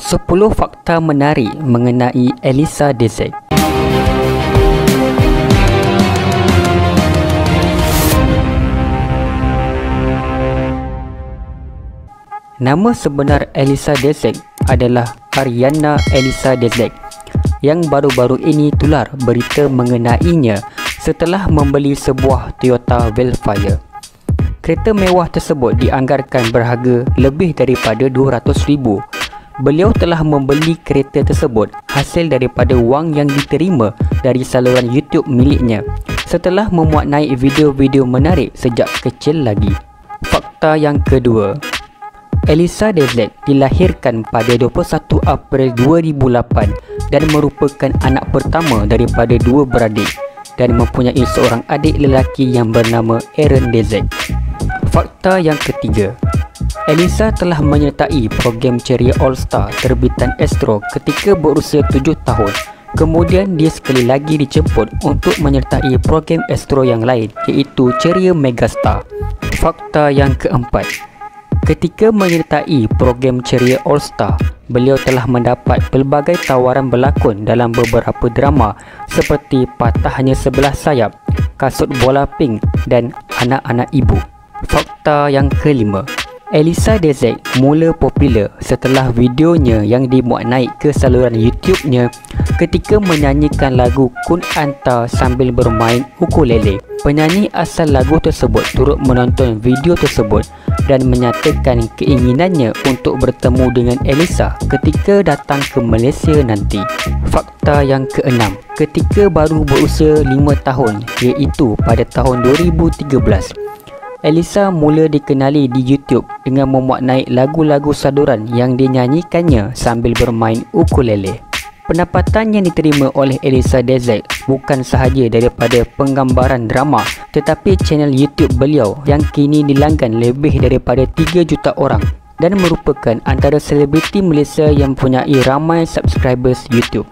10 fakta menarik mengenai Elisa Dezek. Nama sebenar Elisa Dezek adalah Ariana Elisa Dezek yang baru-baru ini tular berita mengenainya setelah membeli sebuah Toyota Velfire. Kereta mewah tersebut dianggarkan berharga lebih daripada RM200,000 beliau telah membeli kereta tersebut hasil daripada wang yang diterima dari saluran YouTube miliknya setelah memuat naik video-video menarik sejak kecil lagi. Fakta yang kedua, Elisa Dezek dilahirkan pada 21 April 2008 dan merupakan anak pertama daripada dua beradik dan mempunyai seorang adik lelaki yang bernama Aaron Dezek. Fakta yang ketiga, Elisa telah menyertai program Ceria All Star terbitan Astro ketika berusia 7 tahun. Kemudian dia sekali lagi dijemput untuk menyertai program Astro yang lain iaitu Ceria Megastar. Fakta yang keempat. Ketika menyertai program Ceria All Star, beliau telah mendapat pelbagai tawaran berlakon dalam beberapa drama seperti Patahnya Sebelah Sayap, Kasut Bola Pink dan Anak-Anak Ibu. Fakta yang kelima. Elisa Dezek mula popular setelah videonya yang dimuat naik ke saluran YouTube-nya ketika menyanyikan lagu Kun Anta sambil bermain ukulele. Penyanyi asal lagu tersebut turut menonton video tersebut dan menyatakan keinginannya untuk bertemu dengan Elisa ketika datang ke Malaysia nanti. Fakta yang keenam, ketika baru berusia 5 tahun iaitu pada tahun 2013, Elisa mula dikenali di YouTube dengan memuat naik lagu-lagu saduran yang dinyanyikannya sambil bermain ukulele. Pendapatan yang diterima oleh Elisa Dezek bukan sahaja daripada penggambaran drama tetapi channel YouTube beliau yang kini dilanggan lebih daripada 3 juta orang dan merupakan antara selebriti Malaysia yang mempunyai ramai subscribers YouTube.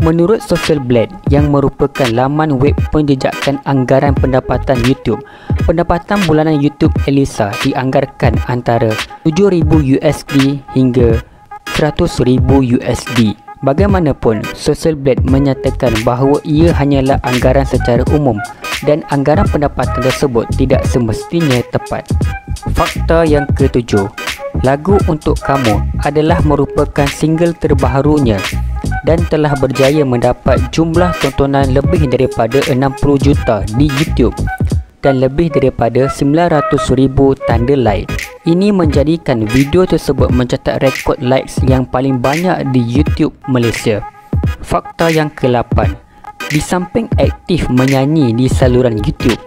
Menurut Social Blade yang merupakan laman web penjejakan anggaran pendapatan YouTube, pendapatan bulanan YouTube Elisa dianggarkan antara 7,000 USD hingga 100,000 USD. Bagaimanapun, Social Blade menyatakan bahawa ia hanyalah anggaran secara umum dan anggaran pendapatan tersebut tidak semestinya tepat. Fakta yang ketujuh, lagu Untuk Kamu adalah merupakan single terbaharunya dan telah berjaya mendapat jumlah tontonan lebih daripada 60 juta di YouTube dan lebih daripada 900,000 tanda like. Ini menjadikan video tersebut mencatat rekod likes yang paling banyak di YouTube Malaysia. Fakta yang ke-8. Di samping aktif menyanyi di saluran YouTube,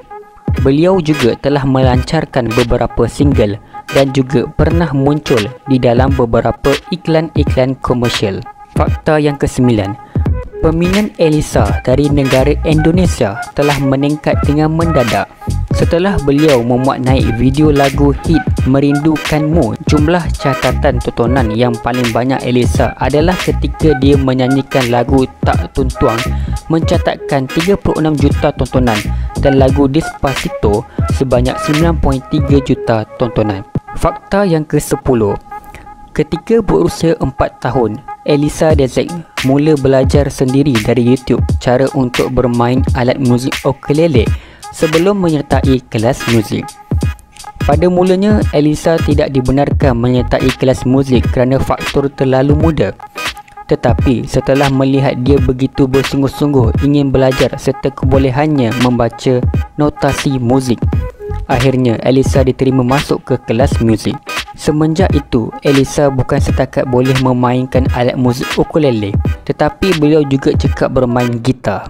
beliau juga telah melancarkan beberapa single dan juga pernah muncul di dalam beberapa iklan-iklan komersial. Fakta yang kesembilan. Peminat Elisa dari negara Indonesia telah meningkat dengan mendadak. Setelah beliau memuat naik video lagu hit Merindukanmu jumlah catatan tontonan yang paling banyak Elisa adalah ketika dia menyanyikan lagu Tak Tuntuang mencatatkan 36 juta tontonan dan lagu Despacito sebanyak 9.3 juta tontonan. Fakta yang ke-10 ketika berusia 4 tahun Elisa Dezek mula belajar sendiri dari YouTube cara untuk bermain alat muzik ukulele sebelum menyertai kelas muzik. Pada mulanya, Elisa tidak dibenarkan menyertai kelas muzik kerana faktor terlalu muda. Tetapi setelah melihat dia begitu bersungguh-sungguh ingin belajar serta kebolehannya membaca notasi muzik, akhirnya Elisa diterima masuk ke kelas muzik. Semenjak itu, Elisa bukan setakat boleh memainkan alat muzik ukulele, tetapi beliau juga cekap bermain gitar.